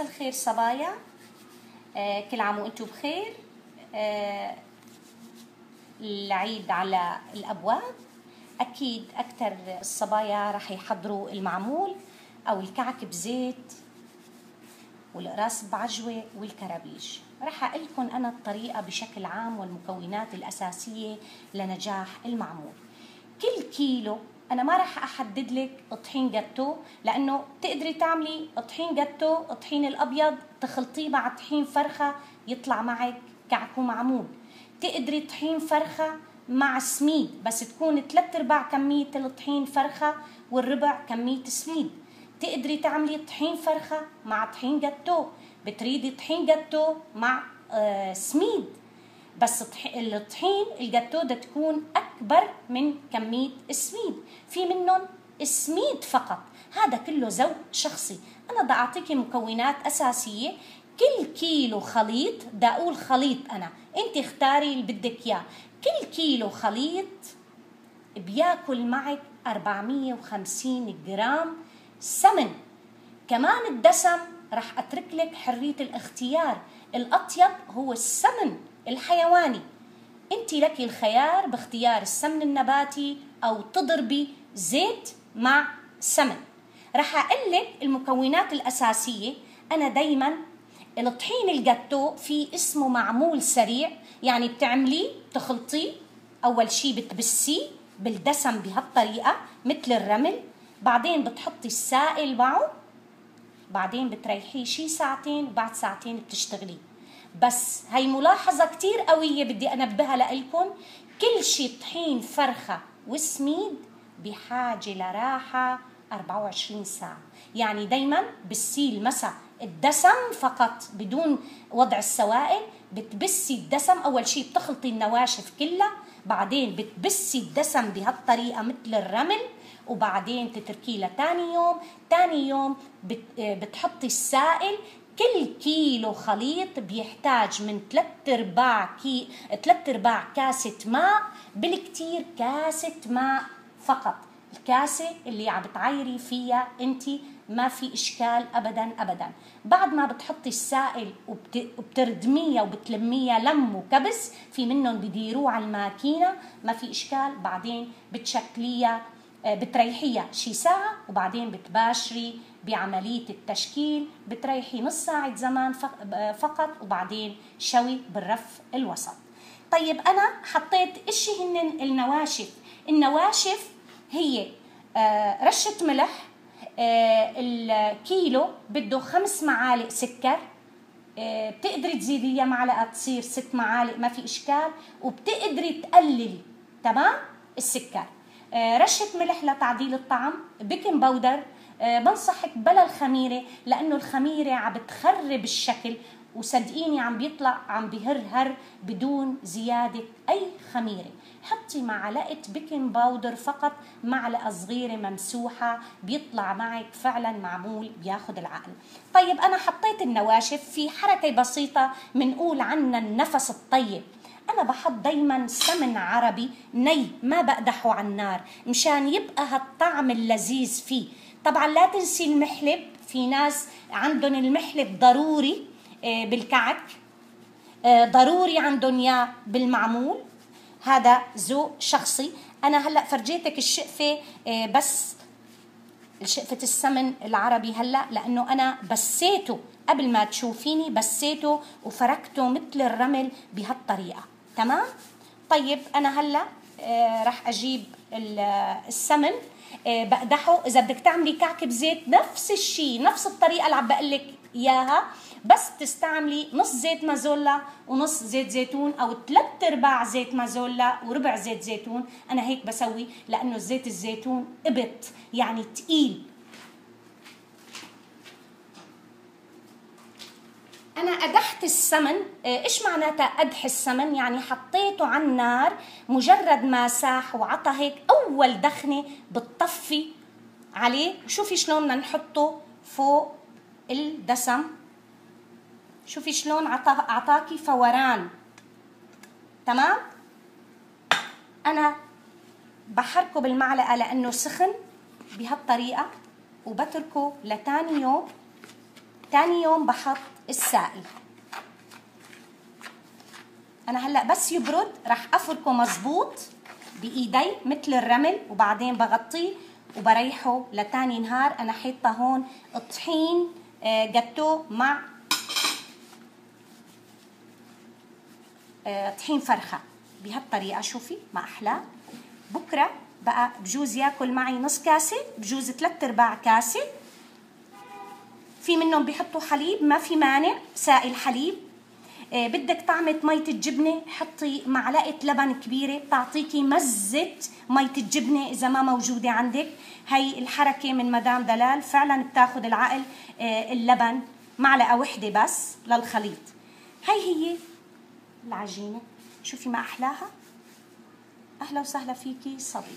الخير صبايا. آه كل عام وأنتم بخير. آه العيد على الأبواب. أكيد أكثر الصبايا رح يحضروا المعمول أو الكعك بزيت والقراص بعجوة والكرابيج. رح أقول لكم أنا الطريقة بشكل عام والمكونات الأساسية لنجاح المعمول. كل كيلو أنا ما راح أحدد لك طحين جاتو لأنه تقدري تعملي طحين جاتو الطحين الأبيض تخلطيه مع طحين فرخة يطلع معك كعكو معمول تقدري طحين فرخة مع سميد بس تكون ثلاث ارباع كمية الطحين فرخة والربع كمية سميد. تقدري تعملي طحين فرخة مع طحين جاتو. بتريدي طحين جاتو مع آه سميد. بس الطحين الجاتو ده تكون أكبر من كمية السميد. في منهم السميد فقط. هذا كله ذوق شخصي. أنا بدي اعطيكي مكونات أساسية. كل كيلو خليط بدي أقول خليط أنا. أنت اختاري اللي بدك إياه. كل كيلو خليط بياكل معك 450 جرام سمن. كمان الدسم رح أترك لك حرية الاختيار. الأطيب هو السمن. الحيواني. انت لك الخيار باختيار السمن النباتي أو تضربي زيت مع سمن. رح أقول لك المكونات الأساسية. أنا دايما الطحين الجاتو في اسمه معمول سريع يعني بتعمليه تخلطيه أول شيء بتبسيه بالدسم بهالطريقة مثل الرمل بعدين بتحطي السائل معه بعدين بتريحيه شي ساعتين وبعد ساعتين بتشتغليه. بس هي ملاحظة كتير قوية بدي أنبهها لإلكم. كل شي طحين فرخة وسميد بحاجة لراحة 24 ساعة. يعني دايما بالسيل مسا الدسم فقط بدون وضع السوائل. بتبسي الدسم أول شي بتخلطي النواشف كلها بعدين بتبسي الدسم بهالطريقة مثل الرمل وبعدين تتركيه لتاني يوم. تاني يوم بتحطي السائل كل كيلو خليط بيحتاج من 3 أرباع كي 3 أرباع كاسة ماء بالكتير كاسة ماء فقط. الكاسة اللي عم بتعيري فيها انت ما في إشكال ابدا ابدا. بعد ما بتحطي السائل وبتردميها وبتلميها لم وكبس في منهم بديروه على الماكينة ما في إشكال. بعدين بتشكليها بتريحيها شي ساعة وبعدين بتباشري بعملية التشكيل بتريحي نص ساعة زمان فقط وبعدين شوي بالرف الوسط. طيب أنا حطيت إيش هن النواشف. النواشف هي رشة ملح الكيلو بده خمس معالق سكر بتقدري تزيديها معلقة تصير ست معالق ما في إشكال وبتقدري تقللي تمام؟ السكر. رشة ملح لتعديل الطعم baking powder بنصحك بلا الخميرة لأنه الخميرة عم بتخرب الشكل وصدقيني عم بيطلع عم بهرهر بدون زيادة أي خميرة. حطي معلقة baking powder فقط معلقة صغيرة ممسوحة بيطلع معك فعلا معمول بياخد العقل. طيب أنا حطيت النواشف في حركة بسيطة منقول عنها النفس الطيب. أنا بحط دايما سمن عربي ني ما بقدحه على النار مشان يبقى هالطعم اللذيذ فيه. طبعا لا تنسي المحلب في ناس عندهم المحلب ضروري بالكعك ضروري عندهم اياه بالمعمول. هذا ذوق شخصي. أنا هلأ فرجيتك الشقفة بس شقفة السمن العربي هلأ لأنه أنا بسيته قبل ما تشوفيني بسيته وفركته مثل الرمل بهالطريقة. تمام؟ طيب أنا هلأ آه رح أجيب السمن آه بقدحه. إذا بدك تعملي كعك بزيت نفس الشيء نفس الطريقة اللي عم بقول لك إياها بس تستعملي نص زيت مازولا ونص زيت زيتون أو ثلاث أرباع زيت مازولا وربع زيت زيتون. أنا هيك بسوي لأنه زيت الزيتون إبط يعني تقيل. أنا أدحت السمن إيش معناتها أدح السمن؟ يعني حطيته على النار مجرد ما ساح وعطى هيك أول دخنة بتطفي عليه. شوفي شلون بدنا نحطه فوق الدسم. شوفي شلون عطا أعطاكي فوران. تمام؟ أنا بحركه بالمعلقة لأنه سخن بهالطريقة وبتركه لتاني يوم. تاني يوم بحط السائل. أنا هلأ بس يبرد رح أفركه مزبوط بإيدي مثل الرمل وبعدين بغطيه وبريحه لتاني نهار. أنا حاطه هون الطحين آه، جاتو مع آه، طحين فرخة. بهالطريقة شوفي ما احلاه بكرة بقى بجوز ياكل معي نص كاسة بجوز ثلاث أرباع كاسة. في منهم بيحطوا حليب ما في مانع سائل حليب. آه بدك طعمة مية الجبنة حطي معلقة لبن كبيرة بتعطيكي مزة مية الجبنة إذا ما موجودة عندك. هي الحركة من مدام دلال فعلا بتاخد العقل آه اللبن معلقة وحدة بس للخليط. هي هي العجينة. شوفي ما أحلاها. أهلا وسهلا فيكي صبي.